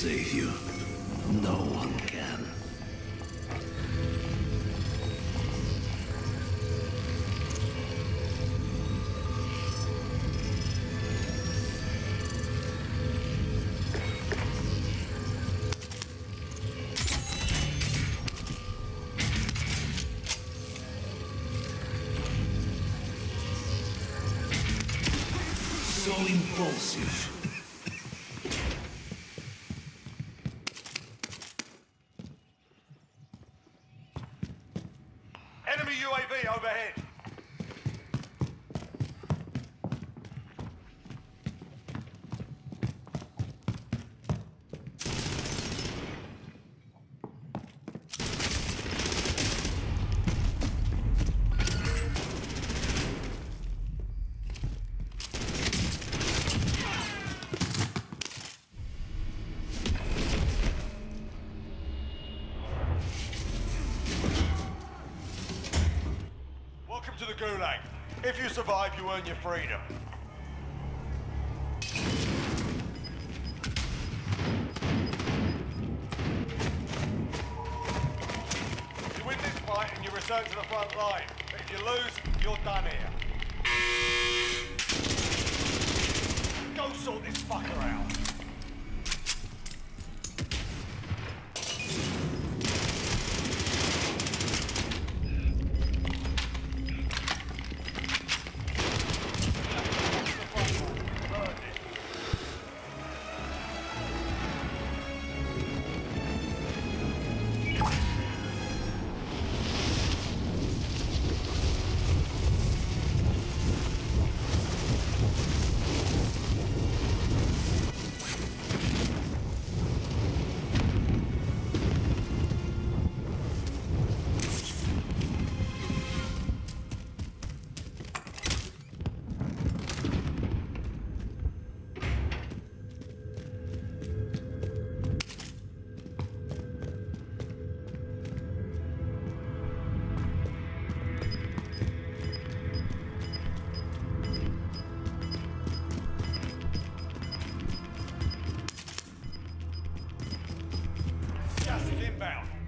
save you. No one can. So impulsive. Enemy UAV overhead. Gulag. If you survive, you earn your freedom. You win this fight and you return to the front line. But if you lose, you're done here. Go sort this fucker out. Inbound.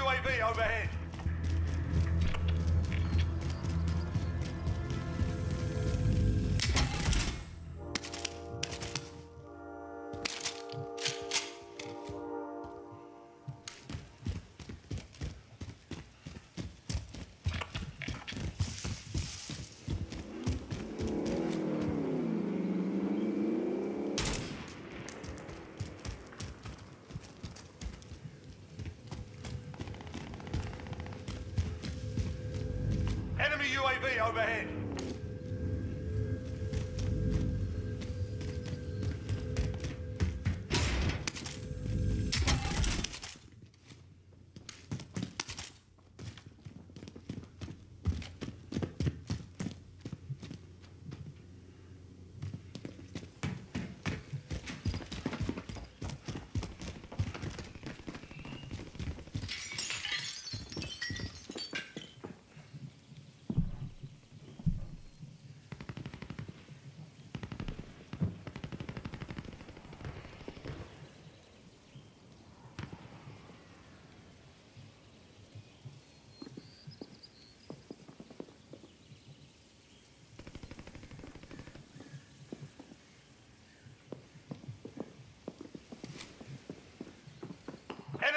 UAV overhead. UAV overhead.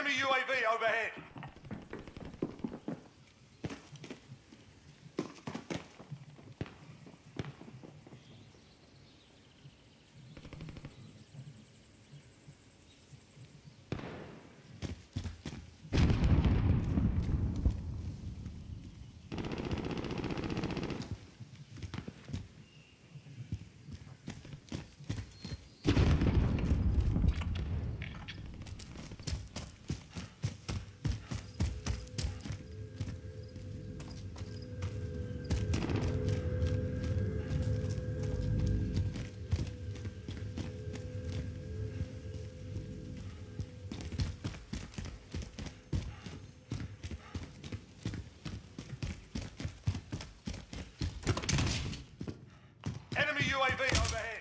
Enemy UAV overhead. UAV overhead.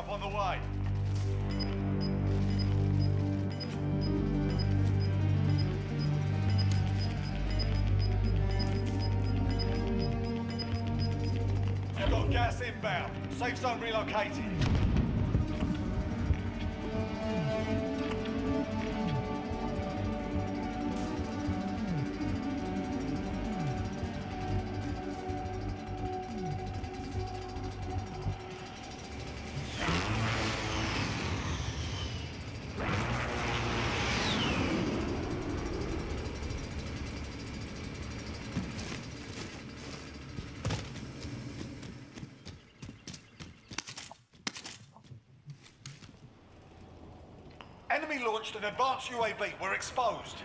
Friendly loadout drop on the way. Got gas inbound. Safe zone relocated. Enemy launched an advanced UAV. We're exposed.